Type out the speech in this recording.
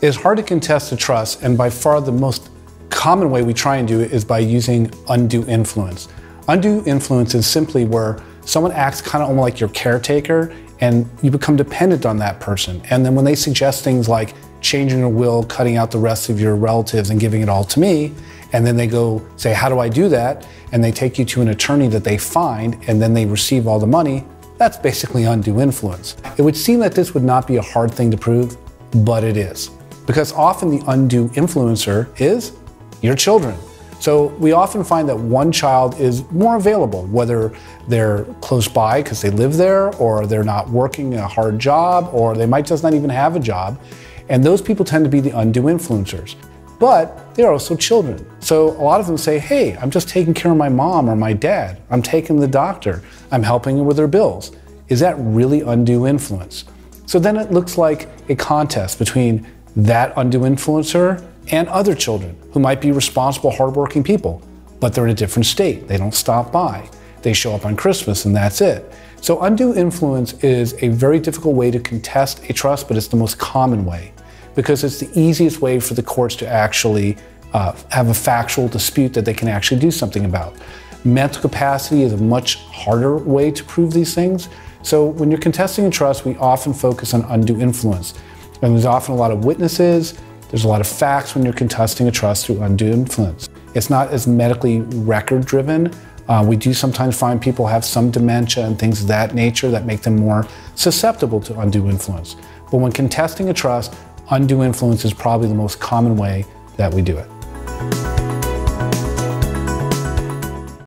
It is hard to contest a trust, and by far the most common way we try and do it is by using undue influence. Undue influence is simply where someone acts kind of almost like your caretaker and you become dependent on that person. And then when they suggest things like changing your will, cutting out the rest of your relatives and giving it all to me, and then they go say, How do I do that? And they take you to an attorney that they find, and then they receive all the money. That's basically undue influence. It would seem that this would not be a hard thing to prove, but it is. Because often the undue influencer is your children. So we often find that one child is more available, whether they're close by because they live there, or they're not working a hard job, or they might just not even have a job. And those people tend to be the undue influencers. But they're also children. So a lot of them say, hey, I'm just taking care of my mom or my dad. I'm taking the doctor. I'm helping with their bills. Is that really undue influence? So then it looks like a contest between that undue influencer and other children who might be responsible, hardworking people, but they're in a different state. They don't stop by. They show up on Christmas and that's it. So undue influence is a very difficult way to contest a trust, but it's the most common way because it's the easiest way for the courts to actually uh, have a factual dispute that they can actually do something about. Mental capacity is a much harder way to prove these things. So when you're contesting a trust, we often focus on undue influence. And there's often a lot of witnesses, there's a lot of facts when you're contesting a trust through undue influence. It's not as medically record driven. Uh, we do sometimes find people have some dementia and things of that nature that make them more susceptible to undue influence. But when contesting a trust, undue influence is probably the most common way that we do it.